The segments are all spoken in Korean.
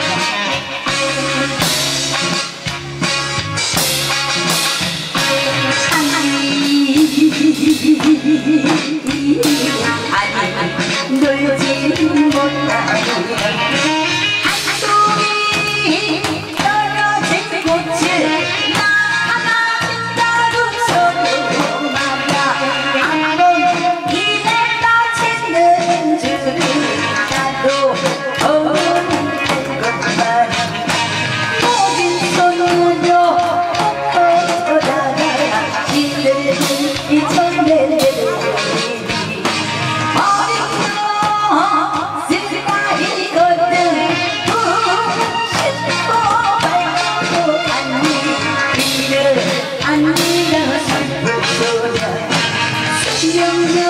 Thank you. You.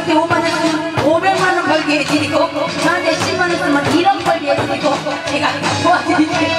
저한테 5만원 쓰면 500만원 벌게 해드리고 저한테 10만원 쓰면 1억 벌게 해드리고 제가 도와드릴게요.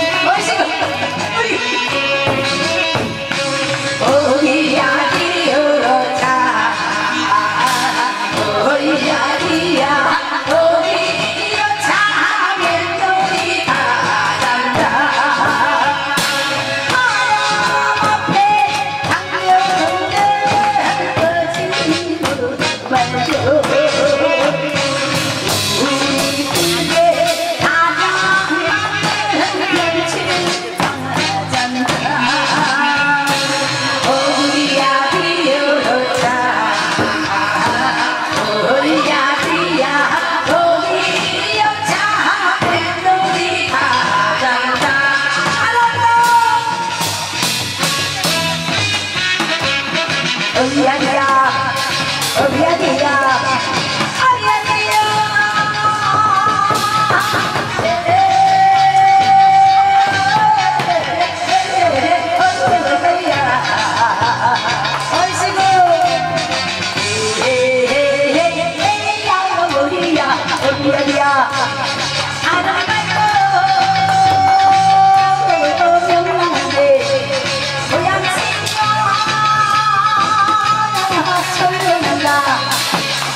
Yeah.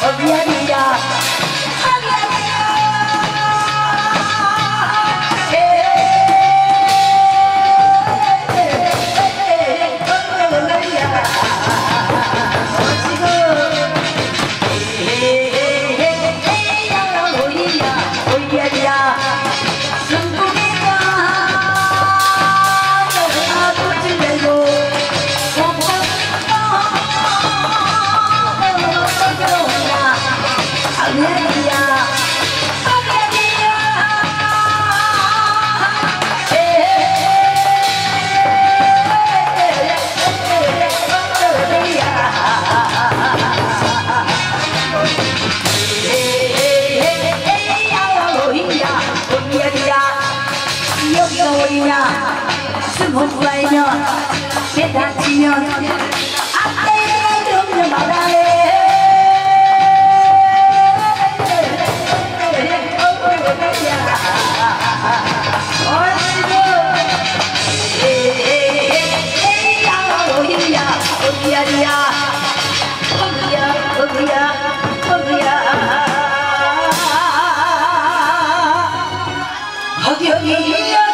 Hallelujah, yeah. 허기야 허기야. 허기야 허기야